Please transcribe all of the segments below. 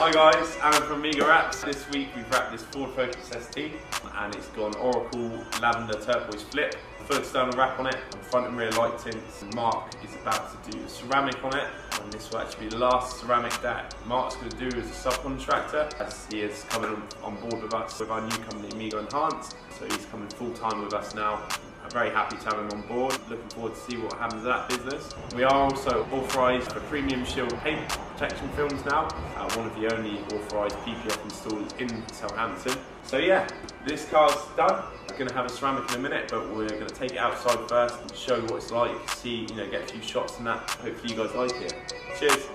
Hi guys, Alan from Amigo Wraps. This week we've wrapped this Ford Focus ST and it's got an Oracal Lavender Turquoise Flip. Full external wrap on it, and front and rear light tints. Mark is about to do the ceramic on it and this will actually be the last ceramic that Mark's going to do as a subcontractor as he is coming on board with us with our new company Amigo Enhanced. So he's coming full time with us now I'm very happy to have him on board. Looking forward to see what happens to that business. We are also authorised for Premium Shield paint protection films now. Uh, one of the only authorised PPF installers in Southampton. So yeah, this car's done. We're going to have a ceramic in a minute, but we're going to take it outside first and show you what it's like, see, you know, get a few shots and that. Hopefully you guys like it. Cheers.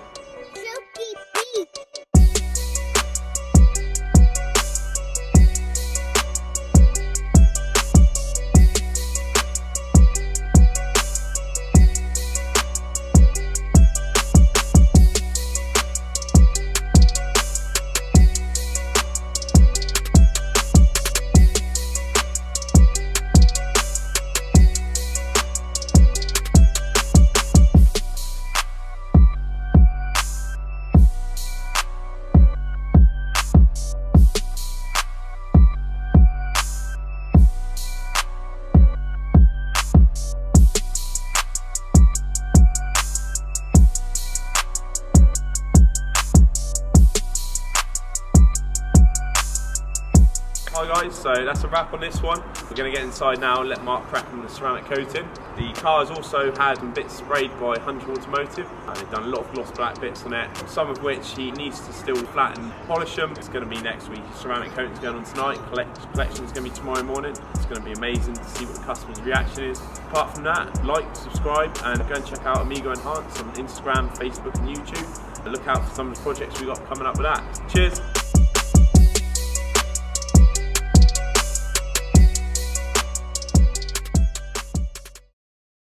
Hi guys, so that's a wrap on this one. We're going to get inside now and let Mark crack on the ceramic coating. The car has also had some bits sprayed by Hunter Automotive. And they've done a lot of gloss black bits on it, some of which he needs to still flatten, polish them. It's going to be next week. Ceramic coating's going on tonight. Collect collection's going to be tomorrow morning. It's going to be amazing to see what the customer's reaction is. Apart from that, like, subscribe, and go and check out Amigo Enhance on Instagram, Facebook, and YouTube. Look out for some of the projects we've got coming up with that. Cheers!